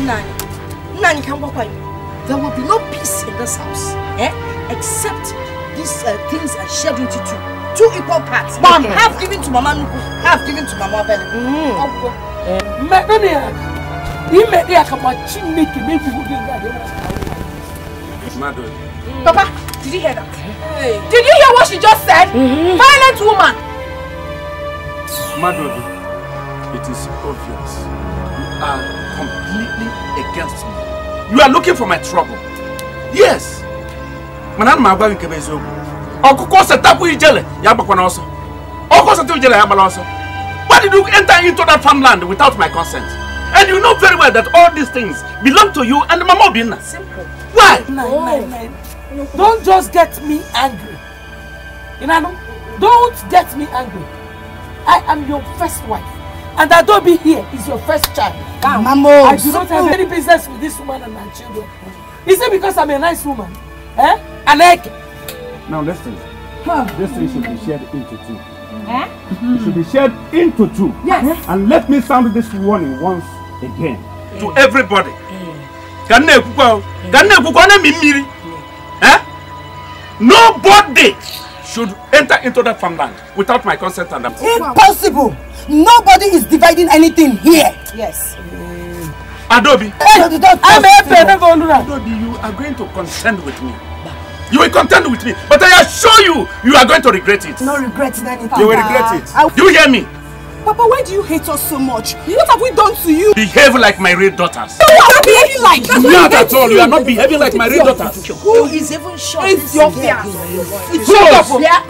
Nani, Nani can walk you. There will be no peace in this house, eh? Except these uh, things are shared into two, two equal parts. Bam, half given to Mama Nuku, half given to Mama Belle. Mm. mmemme ya ime ya ka ma chineke na-ekwugo gị nga dị Mado. Papa, did you hear that? Did you hear what she just said? Violent woman. Mado, it is obvious. You are completely against me. You are looking for my trouble. Yes. Mana ma agwa nke eziokwu. Ọkụkọ setapụ ijele ya gbakwana ọsọ. Ọkụkọ setapụ ijele ya gbala ọsọ. Why did you enter into that farmland without my consent? And you know very well that all these things belong to you and Mama Obinna. Simple. Why? Nine, nine, nine. Don't just get me angry. You know, don't get me angry. I am your first wife. And Adobe here is your first child. Mamo, I do not have any business with this woman and her children. Is it because I'm a nice woman? Eh? An egg? Now listen. This thing should be shared into two. It should be shared into two. Yes. And let me sound this warning once again. To everybody. Ka m na-ekwukwa o. Ka mmiri. Eh? Nobody should enter into that farmland without my consent and approval. Impossible! Nobody is dividing anything here. Yes. Adobe. Hey, don't I'm. Adobe, you are going to contend with me. You will contend with me, but I assure you, you are going to regret it. No regretting anything. You will regret it. Do you hear me? Papa, why do you hate us so much? What have we done to you? Behave like my real daughters. What are behaving like? That's Not at all. You are not behaving like my real daughters. Who is even sure? It's your fear. It's your fear.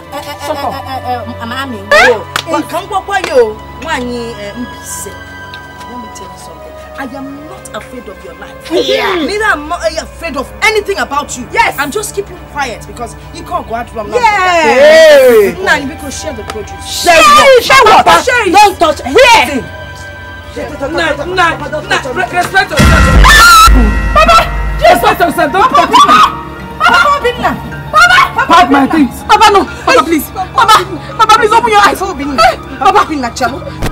Mami, no. Kan gbọ́pọ̀ yo, nwaanyị mbise. Let me tell you something. I am afraid of your life. Yeah. Neither am I afraid of anything about you. Yes. I'm just keeping quiet because you can't go out from now. Hey. Nani, because share the produce. Share it. Share what? Papa, share it. Don't touch Where? Nah, nah, nah, re- respect yourself. Papa! Respect yourself, don't talk to me. Papa, Obinna. Pack my things. Papa, no. Papa, please. Papa, Papa, please open your eyes. Papa, Obinna. Papa, Obinna, chalo.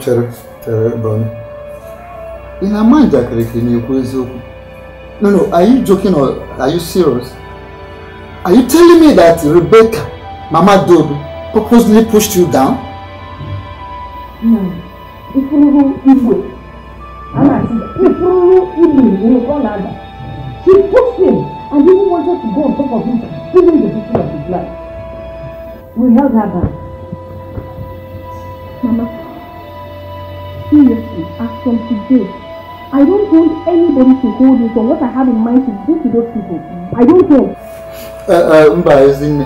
Chere chere Bonny. ị na-ama njakịrị ka ị na-ekwu eziokwu. No no are you joking or are you serious? Are you telling me that Rebecca mama Dobe purposely pushed you down I don't want anybody to hold me from what I have in mind to do to those people. I don't want. Uh, uh, Mba, isn't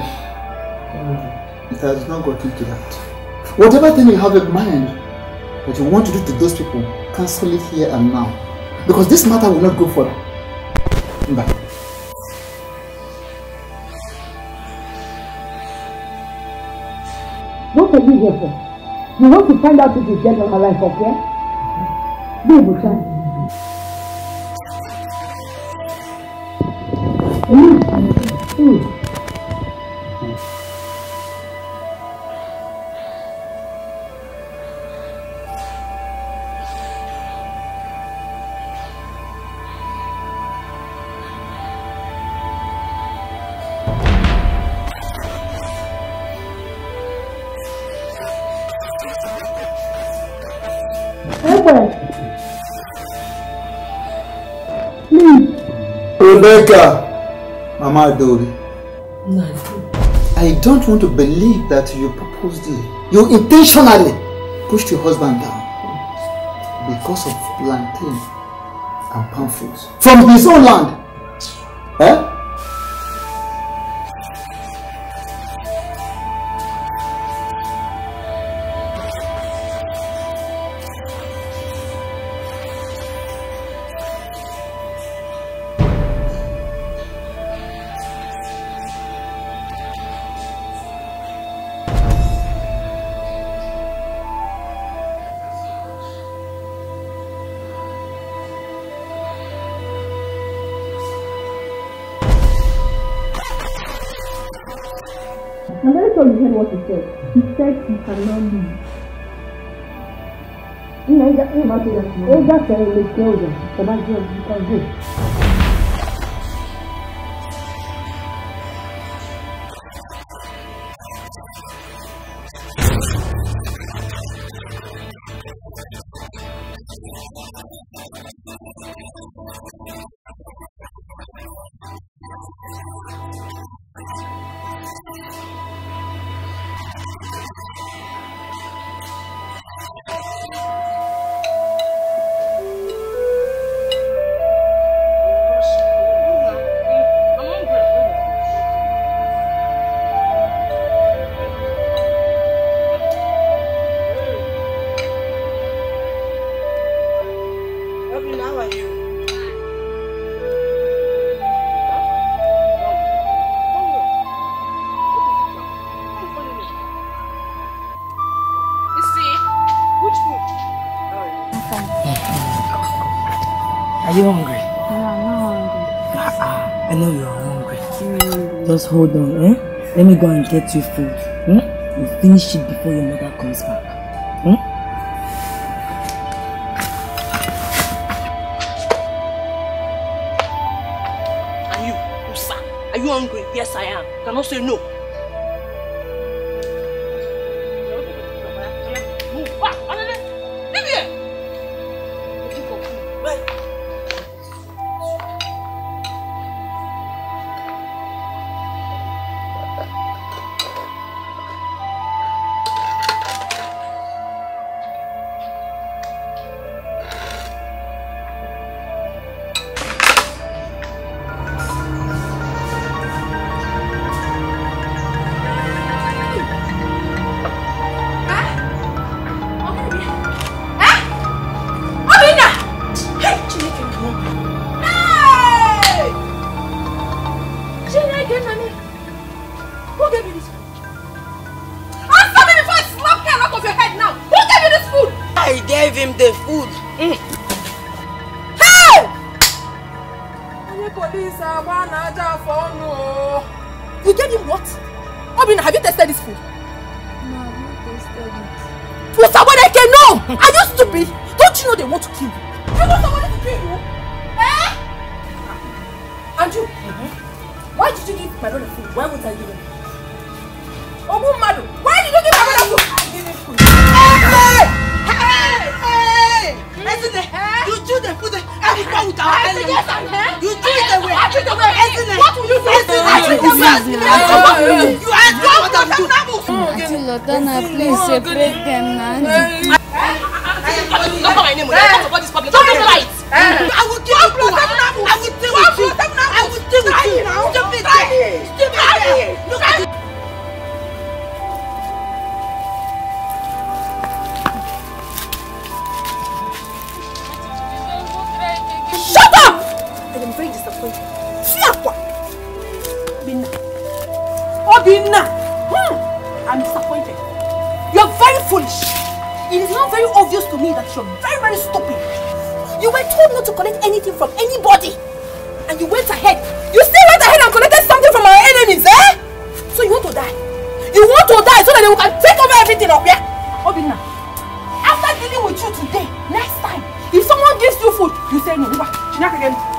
it has not gotten to that. Whatever thing you have in mind that you want to do to those people, cancel it here and now. Because this matter will not go further. Mba. What are you here for? You want to find out if he's dead or alive, okay? bẹ́ẹ̀ ló Rebecca! Mama Adobe. I don't want to believe that you purposely, you intentionally pushed your husband down because of plantain and palm fruits from his own land. Eh? said you cannot leave. Ina ija ina ma to ya. Ija fẹ́ ilé tí ó yẹ, ọba jẹ́ ọdún. Hold on, eh? Let me go and get you food. Hmm? You finish it before your mother comes back. Hmm? And you, Musa, are you hungry? Yes, I am. Cannot say no. Obinna! Hmm. I'm disappointed. You're very foolish. It is now very obvious to me that you're very, very stupid. You were told not to collect anything from anybody. And you went ahead. You still went ahead and collected something from our enemies, eh? So you want to die. You want to die so that they can take over everything up here? Obinna, after dealing with you today, next time, if someone gives you food, you say no. Chinaka again.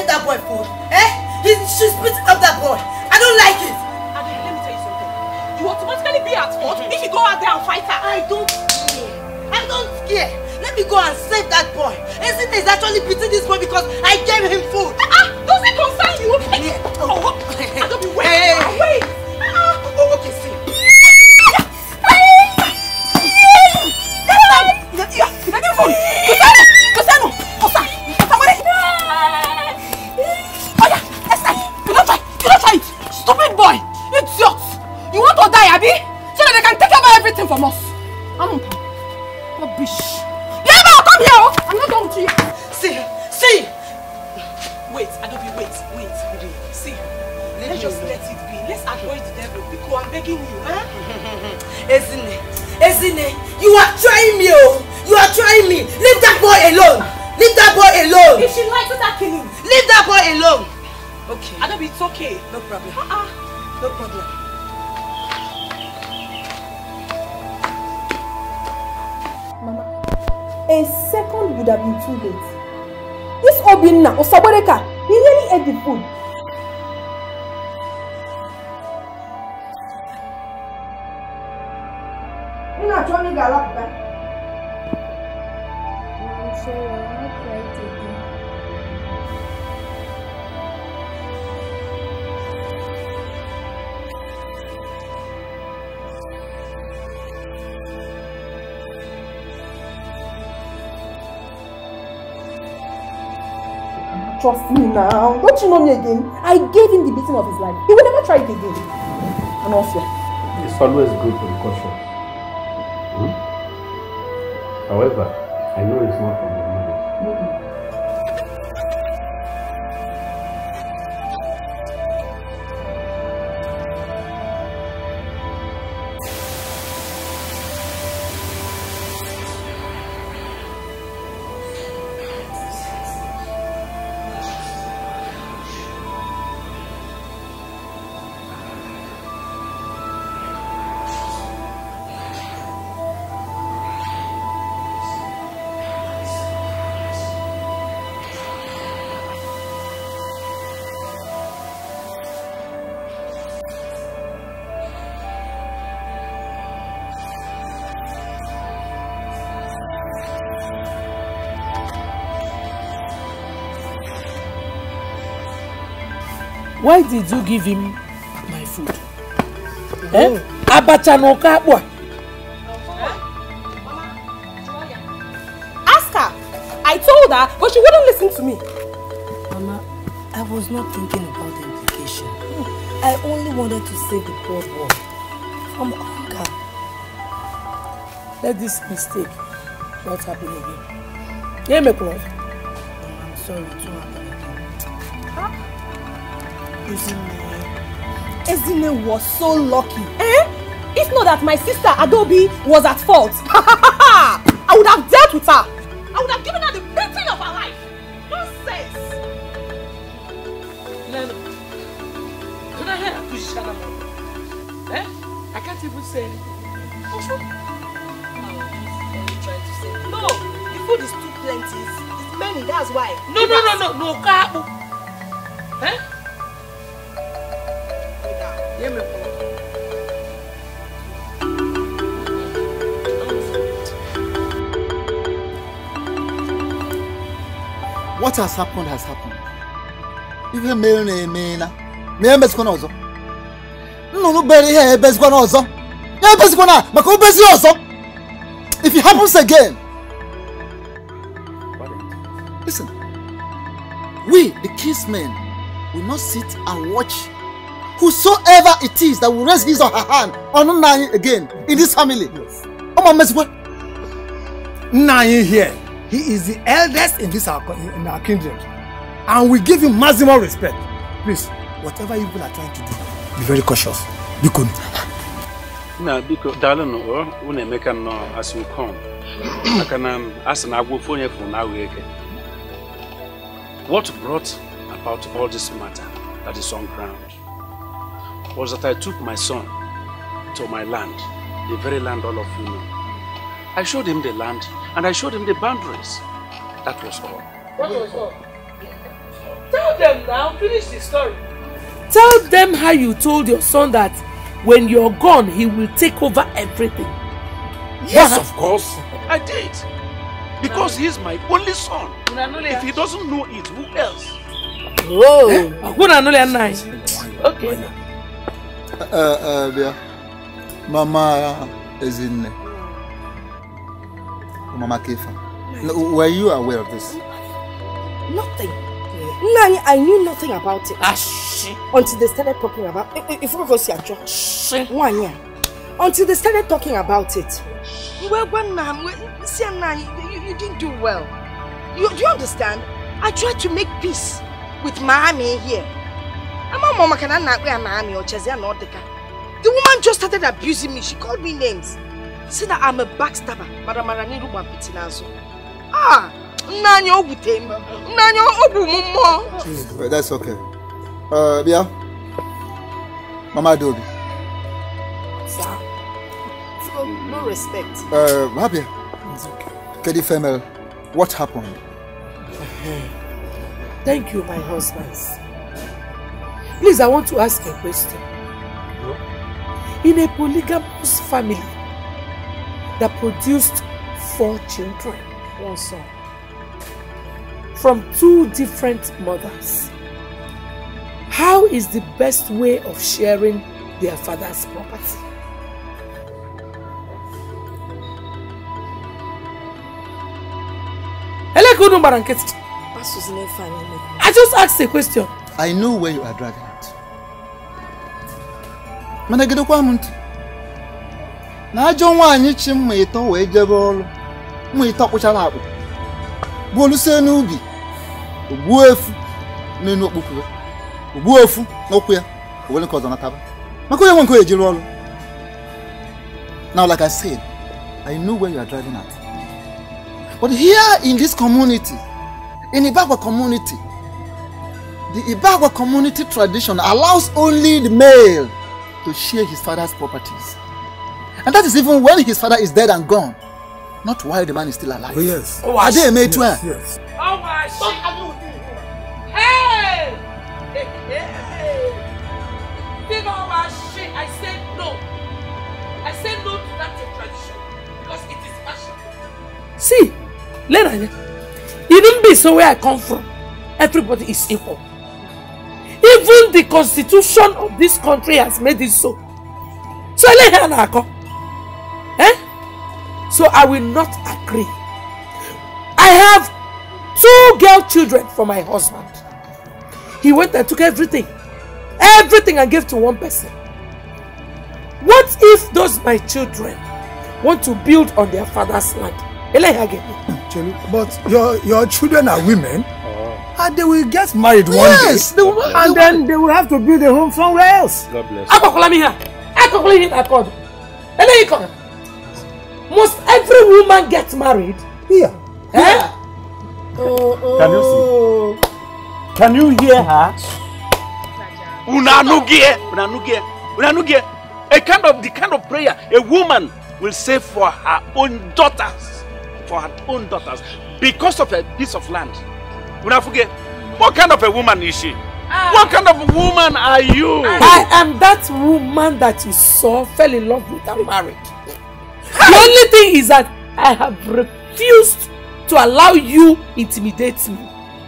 Gave that boy food. Eh? He, she's beating up that boy. I don't like it. Ade, let me tell you something. You automatically be at fault if you go out there and fight her. I don't care. I don't care. Let me go and save that boy. Esile is actually beating this boy because I gave him food. Ah, does it concern you? Yeah. Oh, I don't be wait. Hey. No problem. Uh-uh. No problem. Mama, a second would have been too late. This Obinna, Osaboreka, he really ate the food. Trust me now. Don't you know me again? I gave him the beating of his life. He will never try it again. And also, It's always good to be cautious. Hmm? However, I know it's not from your Why did you give him my food? Eh? Abacha na ọka akpụ a. ask her. I told her, but she wouldn't listen to me. Mama, I was not thinking about the implication. I only wanted to save the poor boy from hunger. Let this mistake not happen again. Yeah. I'm sorry, it won't happen. Ezine. Ezine was so lucky. Eh? If not that my sister Adobe was at fault, I would have dealt with her. I would have given her the beating of her life. Nonsense. Leno, can I hear a push Eh? I can't even say anything. No, the food is too plenty. It's, it's many, that's why. No, no, no, no, no, ọka akpụ. Eh? Yeah, make love. What has happened has happened. Ihe mere na ma ya emezikwana ọzọ nnụnụ bere ihe ebezikwana ọzọ ya ebezikwana maka obezi ọzọ if it happens again listen. We the kinsmen will not sit and watch whosoever it is that will raise his or her hand on nna anyị again in this family. Ọma mmezikwa nna anyị here he is the eldest in this our in our kindred and we give him maximum respect. Please whatever you people are trying to do be very cautious. Biko oh, na biko daalụnụ o unu emeka nnọọ as you come. Maka um, na a sị na agwa ofu onye fụrụ na eke what brought about all this matter that is on ground was that I took my son to my land, the very land all of you know. I showed him the land and I showed him the boundaries. That was all. That was all. Tell them now, finish the story. Tell them how you told your son that when you're gone, he will take over everything. Yes, of course. I did. Because he's my only son. If he doesn't know it, who else? Whoa. Hakuna nule nai. Okay. Uh, uh, bịa mama ezinne mama kefa were you aware of this Nothing. Nani, I knew nothing about it. Ah, Until they started talking about it. If we go see a church. One year. Until they started talking about it. Well, when now, see, Nani, you, you didn't do well. You, do you understand? I tried to make peace with Miami here. I'm a mama can not wear Miami or Chazia Nordica. The woman just started abusing me. She called me names. That I'm a backstabber. Madam Marani Ruba Pitinazo. Ah! Nani Obutem. Nani Obu Mumo. Well, that's okay uh, bịa mama adobi Sir. No respect. uh, Babia kedu what happened Thank you, my husbands. Please, I want to ask a question. In a polygamous family that produced four children, One son. from two different mothers, how is the best way of sharing their father's property? I just asked a question. I know where you are driving at. Na ajọ nwaanyị chi mma ịtọ wee jebe ọrụ mma ịtọ kpụchara akpụ bụ oluse n'ubi ogbuo efu n'elu okpukwu ogbuo efu n'ụkwụ ya o were nke ọzọ nataba maka onye nwe nke o ejiri ọrụ now like i said i know where you are driving at. But here in this community in Ibagwa community the Ibagwa community tradition allows only the male to share his father's properties. And that is even when his father is dead and gone, not while the man is still alive. Oh, yes. Oh, Are they made to yes, her? yes. Oh my shit! Hey! Hey! Hey! Think of my shit. I said no. I said no to that your tradition because it is fashion. See, Lenanya, it didn't be so where I come from. Everybody is equal. Even the constitution of this country has made it so. So Lenanya, eh? So I will not agree. I have two girl children for my husband. He went and took everything. Everything and gave to one person. What if those my children want to build on their father's land? Elehage. Chelu, But your your children are women, and they will get married one Yes, day, they will- and they then they will have to build a home somewhere else. God bless Akokola mi ha. Akokola hit accord. Elehiko. Must every woman gets married? Yeah. Eh? Can you see? Can you hear her? Unanugie, unanugie, unanugie. A kind of the kind of prayer a woman will say for her own daughters, for her own daughters, because of a piece of land. Unafuge, what kind of a woman is she? What kind of woman are you? I am that woman that you saw, fell in love with and married. The only thing is that I have refused to allow you intimidate me.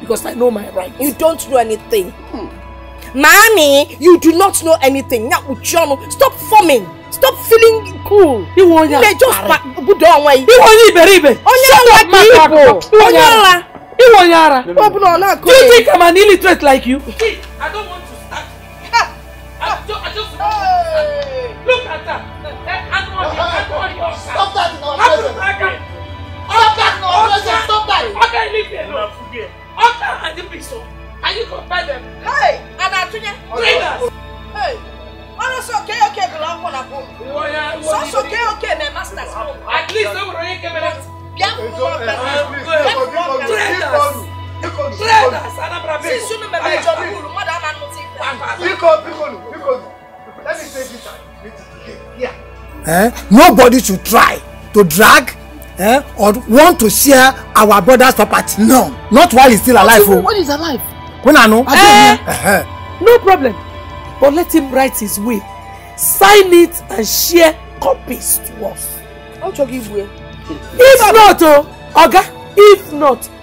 because I know my right. You don't know anything. Mommy, you do not know anything. Now, Uchono, stop forming. Stop feeling cool. Onye Nne, just ma- budo onwe gị. Iwe onye iberibe. Onye Shut ala. Akụkọ. Iwe Onye ala. Iwe onye ara. Bụrụ ọ na-akụ Do you think I'm an illiterate like you? See, I don't want to start. I just, I just want to start. Look at that. Annually, annually, Stop that in our presence. Stop that in our presence. Stop that. Okay, leave here. me alone. Okay, and the this. And you confide them. Hey, and Atunye. Trainers. Hey. Ọ̀rọ̀ sọ̀kẹ́ òkè bìlọ̀ ọ̀pọ̀ nà So okay, okay. My masters. home. At least ó wùrọ̀ yín kẹ́mẹ́rẹ́. Bịa fún wọn pẹ̀lú. Trainers. Trainers. Anabra bẹ́ẹ̀. Sísun mi bẹ̀rẹ̀ jọ bí wùrù mọ́dà máa nù ti. Bíkọ̀ bíkọ̀ nù. Eh? Nobody should try to drag eh, or want to share our brother's property. No. Not while he's still alive. Oh. When he's alive. When I know. Eh, Eh, no problem. But let him write his will. Sign it and share copies to us. If not, oh, Oga, if not,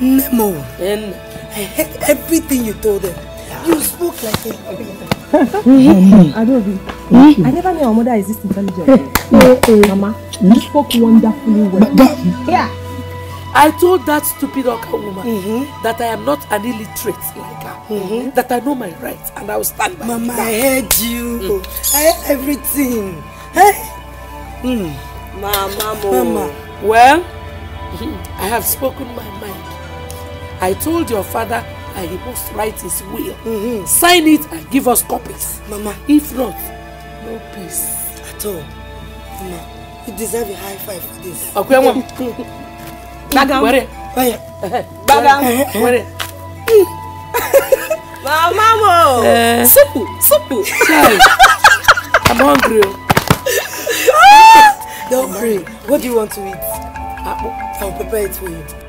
Nemo, I heard everything you told them. You spoke like a Adobe, I never knew our mother is this intelligent. No, Mama, you spoke wonderfully well. Yeah. I told that stupid Oka woman mm-hmm. that I am not an illiterate like her. Mm-hmm. That I know my rights and I will stand by Mama, that. I heard you. Mm. I heard everything. Hey? Mm. Mama, Mama. Well, I have spoken my mind. I told your father that he must write his will, sign it and give us copies. Mama. If not, no peace. At all. Mama, you deserve a high five for this. Okay, mama. Bagam. Where? Where? Bagam. Where? Mama, mo. Eh. Supu, supu. Child, I'm hungry. Don't worry. What do you want to eat? I'll prepare it for you.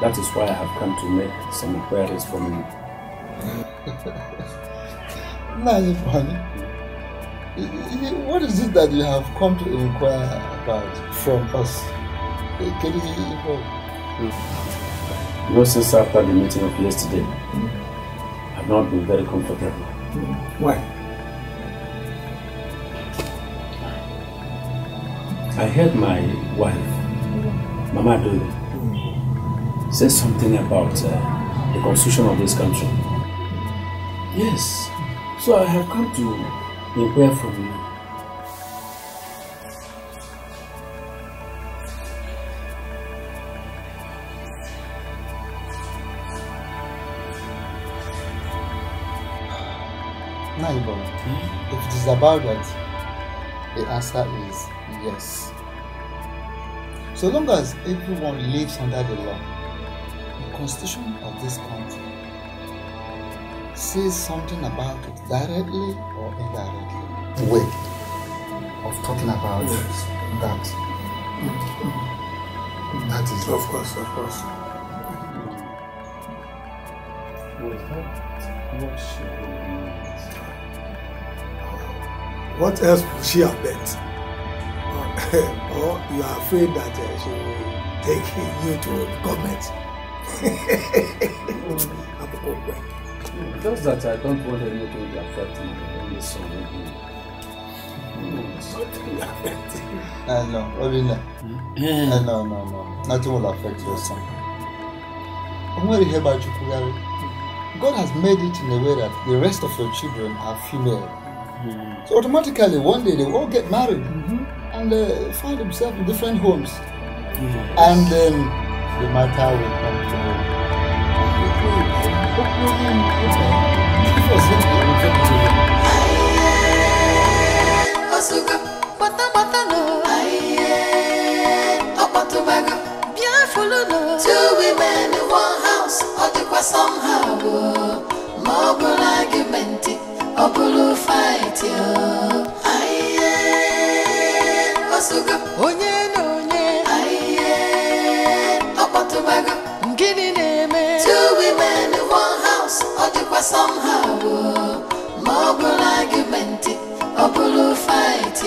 That is why I have come to make some inquiries from you. Nice funny. What is it that you have come to inquire about from us? Can you inform? You know, since after the meeting of yesterday, hmm. I've not been very comfortable. Hmm. Why? I heard my wife, Mama Dole, say something about uh, the constitution of this country. Yes. So I have come to inquire from you. Naibo, if it is about that, the answer is yes. So long as everyone lives under the law, the constitution of this country says something about it directly or indirectly. Way of talking about that. That is Of course, of course. What else would she have bet? or you are afraid that uh, she will take you to the government? Just that I don't want anything to affect my only son. Uh, no, Obinna. Uh, no, no, no. Nothing will affect your son. I'm going to hear about you, Kugari. God has made it in a way that the rest of your children are female. So automatically, one day they will all get married and uh, find themselves in different homes. And then the matter will come to Osuga, bata bata no. Aye, Opatubaga, biafulu no. Two women in one house, somehow. Oh. Mobile argument, fight yo. Aye, Osuga, onye na onye. Opatubaga, gịnị na-eme? Two women in one house, odikwa somehow. Mobile argument, obulu fight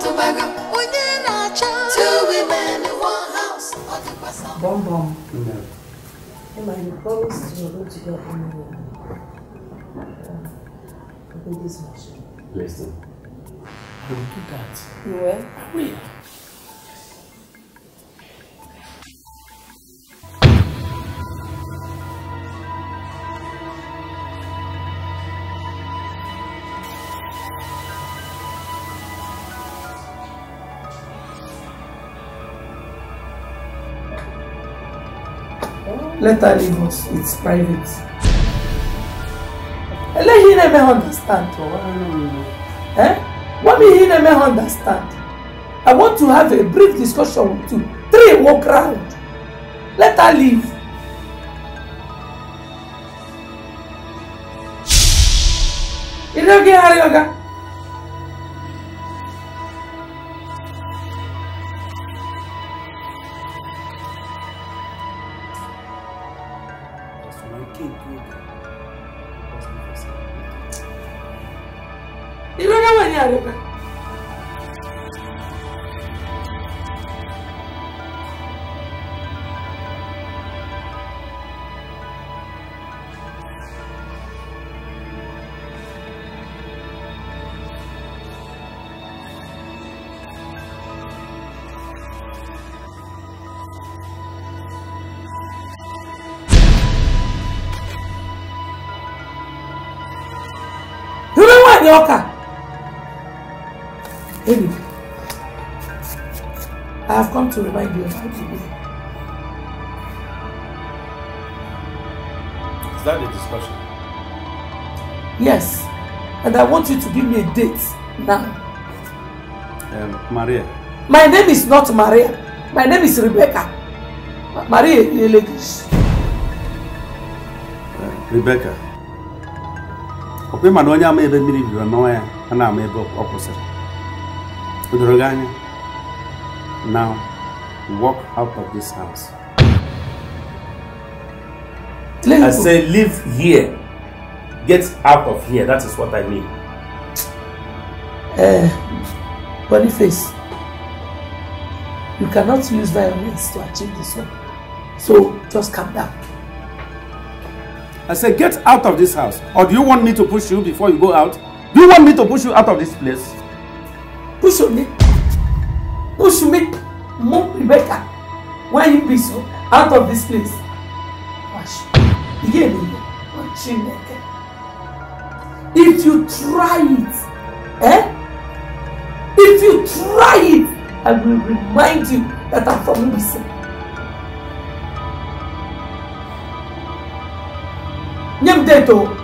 Ọkpọtụbaga, onye na-achọ? Two women in one house, ọ dịkwa somehow. Bom bom. Emma, you promised you were going to get me uh, a baby's machine. Listen, I will do that. You will? I will. Let her leave us. It's private. Let him never understand. Eh? What me he never understand? I want to have a brief discussion with you. Three walk round. Let her leave. Iroge Arioga. Iroge wani ọkà. Baby, I have come to remind you of how to be. Is that a discussion? Yes, and I want you to give me a date now. Um, Maria, My name is not Maria. My name is Rebecca. Ma- Maria Elegish. Rebecca ọkwa ịma na onye ama ebe mmiri bidoro mawa ya a na-ama ebe ọ kwụsịrị. O doro gị anya? Now walk out of this house. I say leave here. Get out of here. That is what I mean. Uh, Boniface, you cannot use violence to achieve this one. So just calm down. I say get out of this house or do you want me to push you before you go out do you want me to push you out of this place Push me. Push me. Move Rebecca. Why you be so out of this place? Wash. If you try it, eh? If you try it, I will remind you that I'm from Ibisi. Nye m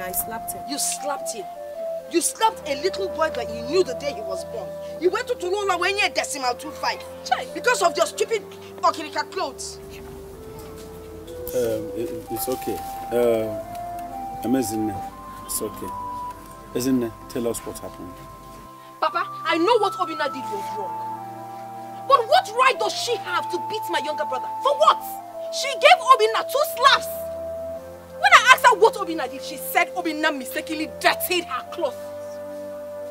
and I slapped him. You slapped him. You slapped a little boy that you knew the day he was born. You went to Tulula when you had decimal two five because of your stupid Okirika clothes. Um, it, it's okay. Uh, Amazing. It's okay. Isn't it? Tell us what happened. Papa, I know what Obinna did was wrong. But what right does she have to beat my younger brother? For what? She gave Obinna two slaps. Asked her what Obina did, she said Obina mistakenly dirtied her clothes.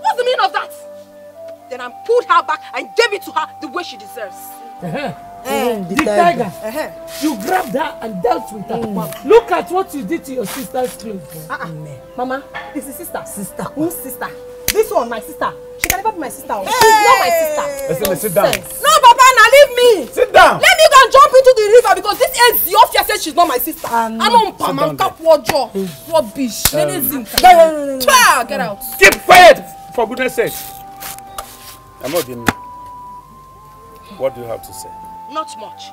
What's the meaning of that? Then I pulled her back and gave it to her the way she deserves. Uh-huh. the tiger. You grabbed her and dealt with her. Look at what you did to your sister's clothes. Uh-uh. Mama, this is sister. Sister. Whose sister? This one, my sister. She can never be my sister. She's not my sister. Listen, sit down. No, Papa, now leave me. Sit down. Let me go and jump into the river because this is your fear says she's not my sister. I'm on Sit down Pam, there. cap wajo. Rubbish. Let Um, me zinc. Twa, Get out. Keep quiet! For goodness sake. Amodin, what do you have to say? Not much.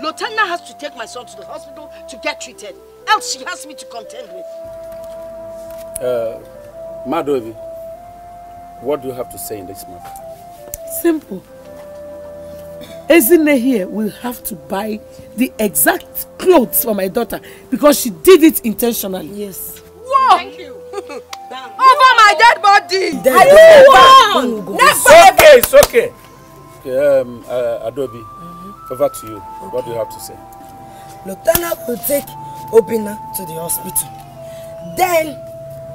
Lotanna has to take my son to the hospital to get treated. Else she has me to contend with. Uh, Madovi, what do you have to say in this matter? Simple. Ezine here will have to buy the exact clothes for my daughter because she did it intentionally. Yes. Whoa! Thank you. Over my dead body. Dead I body. don't. It's okay, it's okay. okay um, uh, Adobe, over to you. What do you have to say? Lieutenant will take Obinna to the hospital. Then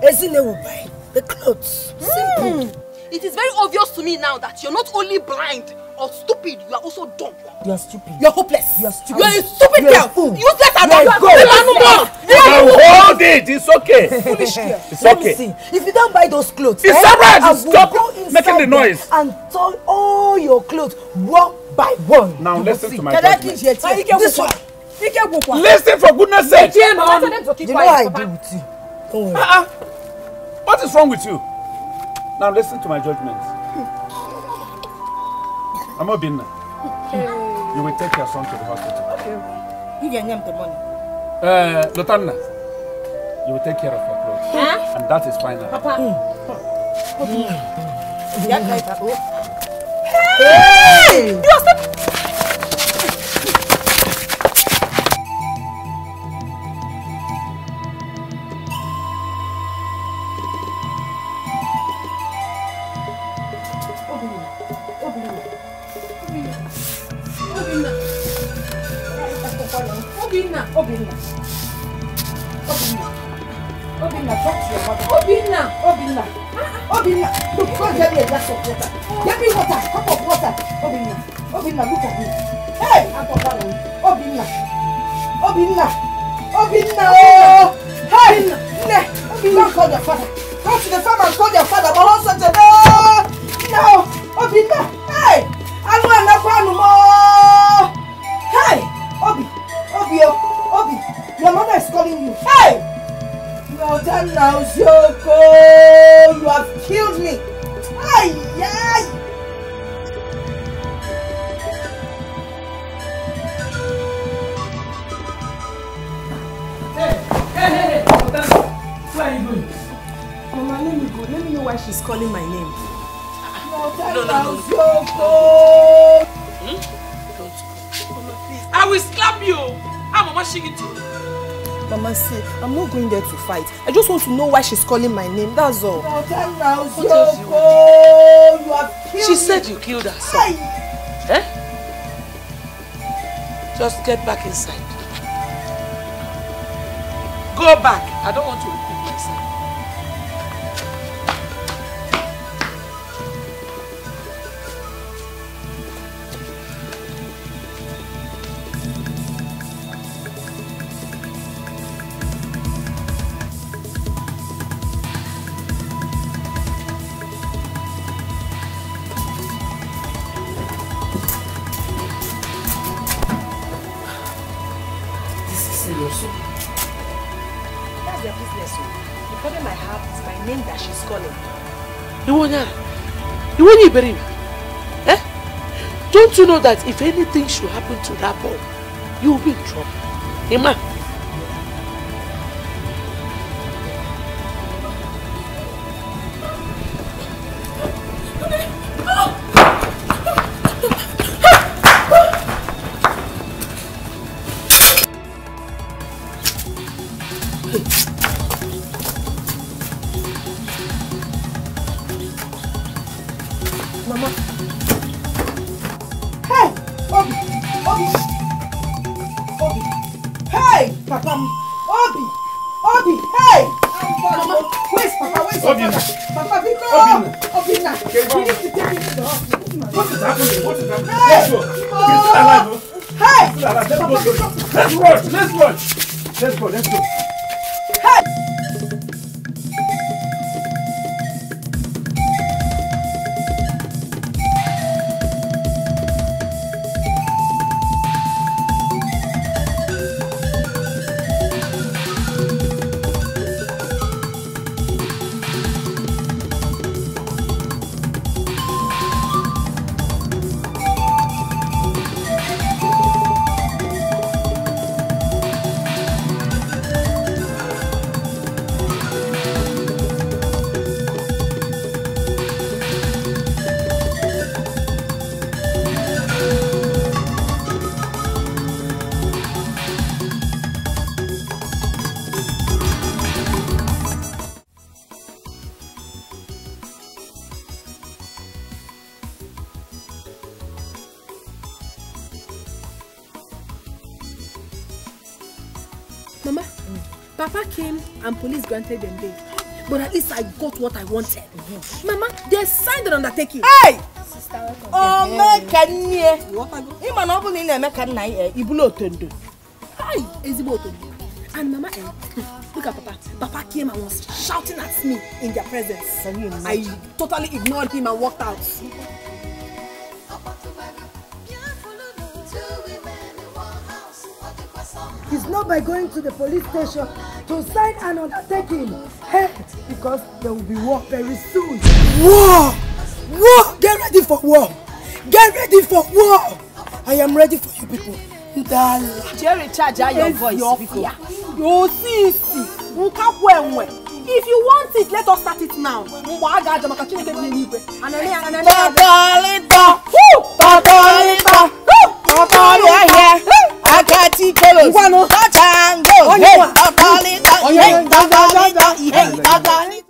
Ezine will buy the clothes. Simple. It is very obvious to me now that you're not only blind or stupid, you are also dumb. You are stupid. You're hopeless. You are stupid. You are a stupid You are a girl. fool. You are a dumb. goat. You are a dumb. You are fool. hold it, it's okay. Foolish girl. It's Let okay. me see. If you don't buy those clothes, It's eh, alright, I will stop go making the noise. And turn all your clothes one by one. Now You listen to my Can judgment. you? This one. Listen for goodness sake. You know how I deal with you. Don't worry. Uh-uh. What is wrong with you? Now listen to my judgment. I'm Obinna. You will take your son to the hospital. You can name the money. Uh, Lotanna, you will take care of her clothes. Huh? And that is final. Hey! You are stupid. I will slap you. I'm Mama Shigiti. Mama said, I'm not going there to fight. I just want to know why she's calling my name. That's all. No, that you Yoko! You have killed She me! said you killed her son. Eh? Just get back inside. Go back. I don't want to You know that if anything should happen to that boy, you will be in trouble? Ima. Mama, Okay, We need to take him to the hospital. What is happening? What is happening? Hey! Let's go. He's still alive. oh. Hey! He's still alive. Let's Papa, go. Victor! Let's rush. Papa came and police granted them bail. But at least I got what I wanted. Mama, they signed an undertaking. Hey! Omekanie. Ịma na ọ bụrụ na ị na-eme ka nna ya ibulu otondo. Hi, ezigbo otondo. And Mama, eh, look at Papa. Papa came and was shouting at me in their presence. I totally ignored him and walked out. It's not by going to the police station to sign an undertaking. Hey, because there will be war very soon. War! War! Get ready for war! Get ready for war! I am ready for you people. Ndala. Jerry, charge her your voice. Ethiopia. Yo, sisi. Nkakwu enwe. If you want it, let us start it now. Mgbe a ga-aja maka Chineke dị ti kolo ìwọ nu. ọjà ń gbò gbé ọ̀dọ́ ní ìhẹ́ ìdàgbà ní.